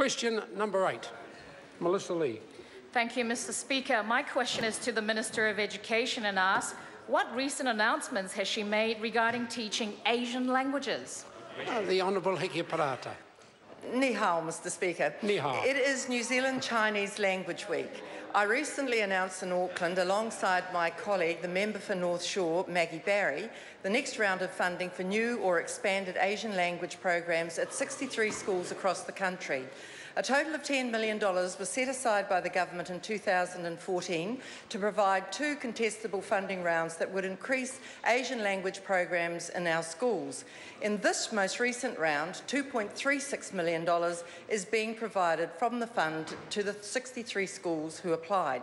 Question number eight, Melissa Lee. Thank you, Mr. Speaker. My question is to the Minister of Education and asks, what recent announcements has she made regarding teaching Asian languages? Uh, the Honourable Hekia Parata. Ni hao, Mr Speaker. Ni hao. It is New Zealand Chinese Language Week. I recently announced in Auckland, alongside my colleague, the member for North Shore, Maggie Barry, the next round of funding for new or expanded Asian language programs at 63 schools across the country. A total of $10 million was set aside by the government in 2014 to provide two contestable funding rounds that would increase Asian language programs in our schools. In this most recent round, $2.36 million is being provided from the fund to the 63 schools who applied.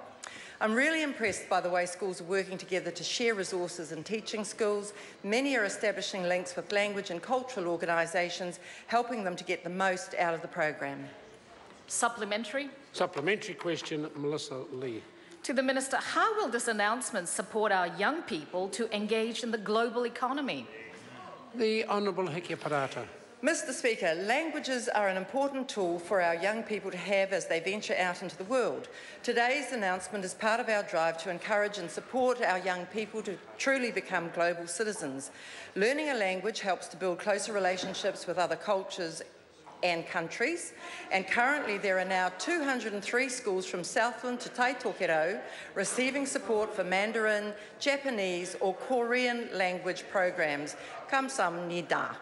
I'm really impressed by the way schools are working together to share resources in teaching skills. Many are establishing links with language and cultural organisations, helping them to get the most out of the program. Supplementary. Supplementary question, Melissa Lee. To the Minister, how will this announcement support our young people to engage in the global economy? The Honourable Hekia Parata. Mr Speaker, languages are an important tool for our young people to have as they venture out into the world. Today's announcement is part of our drive to encourage and support our young people to truly become global citizens. Learning a language helps to build closer relationships with other cultures and countries. And currently there are now 203 schools from Southland to Taitokerau receiving support for Mandarin, Japanese or Korean language programs. Kamsamnida.